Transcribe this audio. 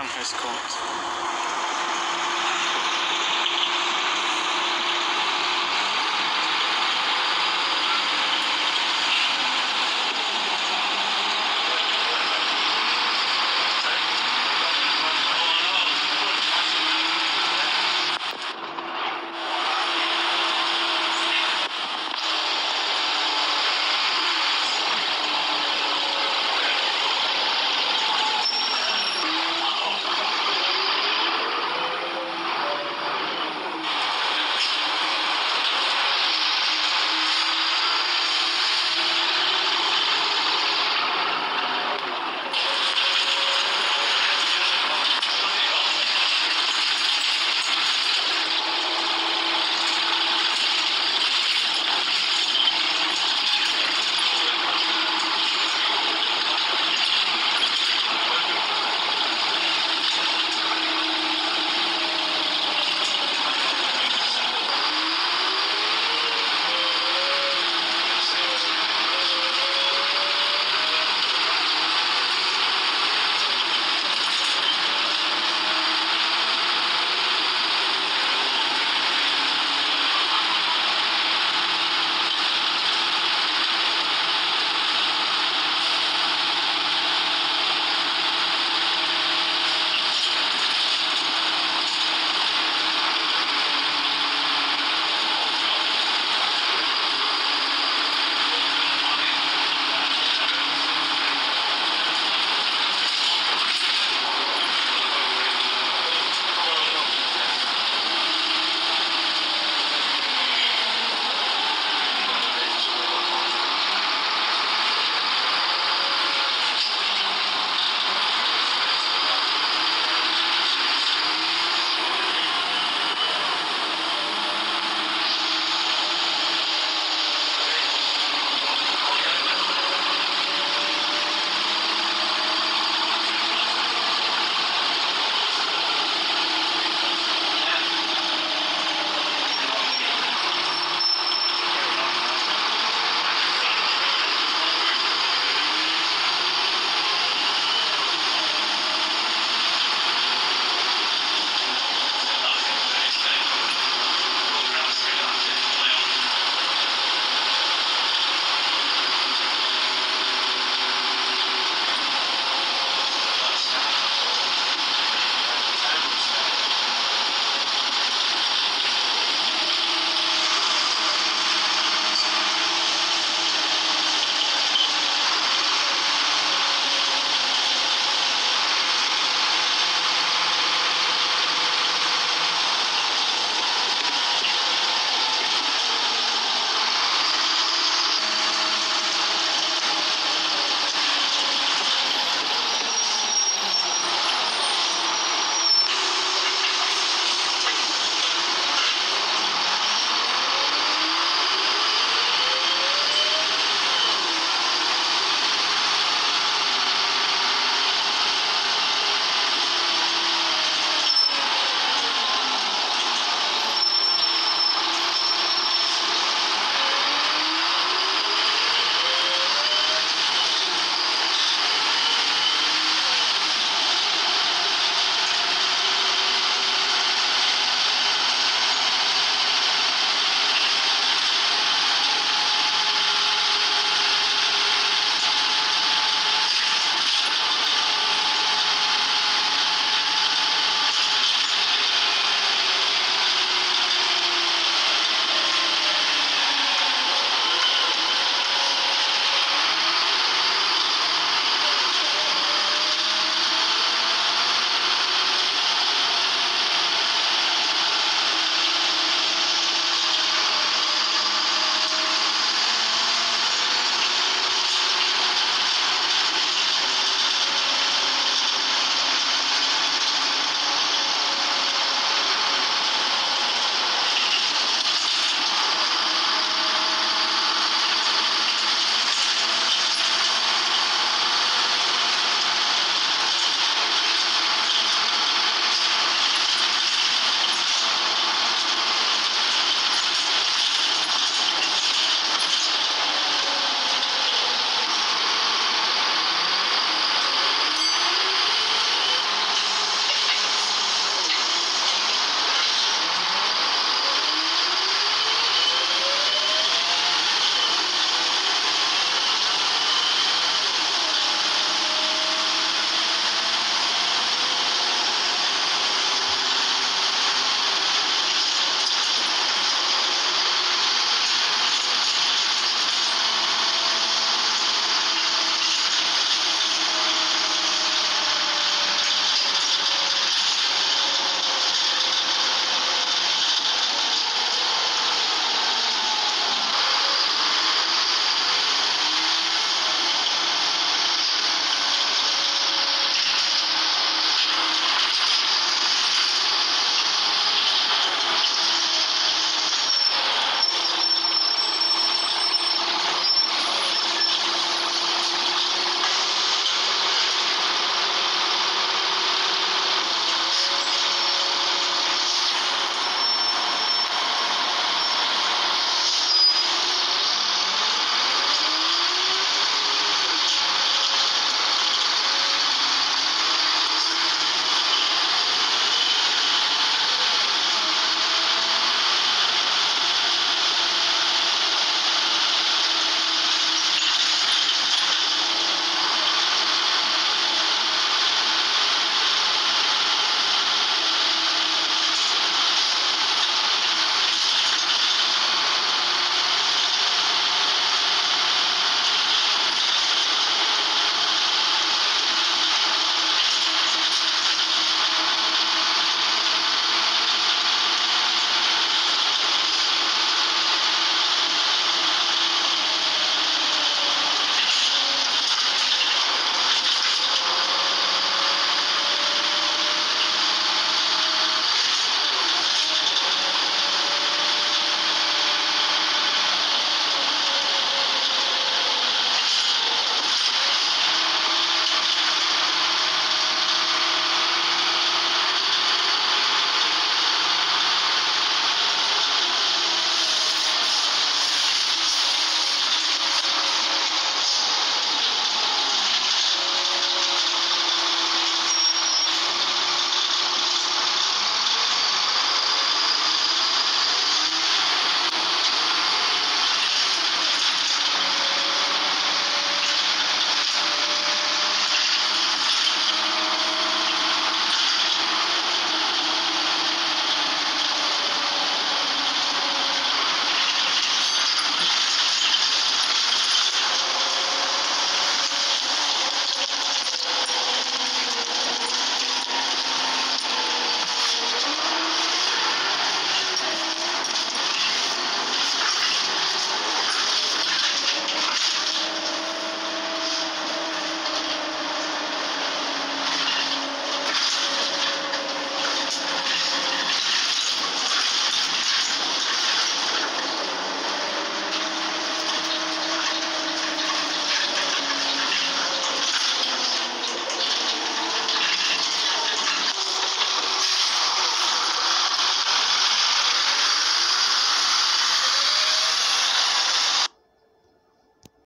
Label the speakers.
Speaker 1: It's Court.